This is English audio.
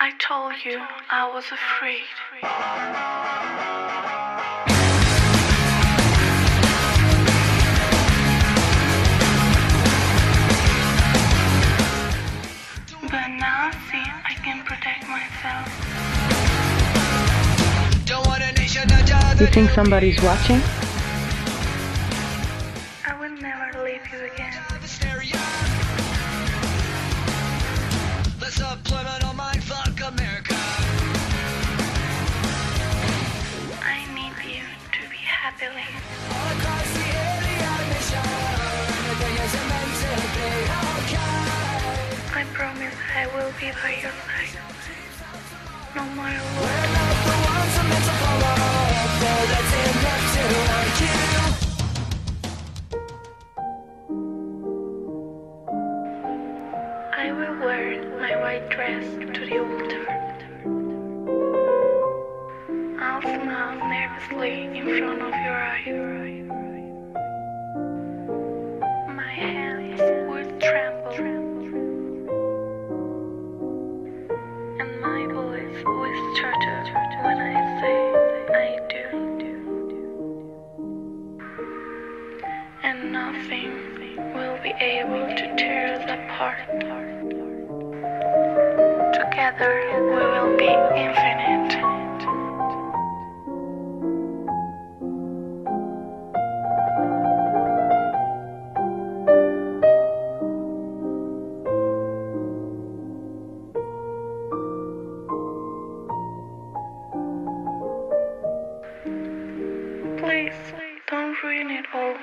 I told you I was afraid. But now see, I can protect myself. You think somebody's watching? I will never leave you again. I promise I will be by your side. No matter what. I will wear my white dress to the altar. Nervously in front of your eyes. My hands will tremble, and my voice will stutter when I say I do. And nothing will be able to tear us apart. Together we will be. Don't ruin it all.